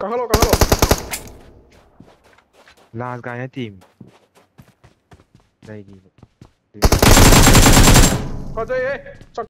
Cagalo, cagalo. Last guy in the นะทีมได้ดี Có dây ấy.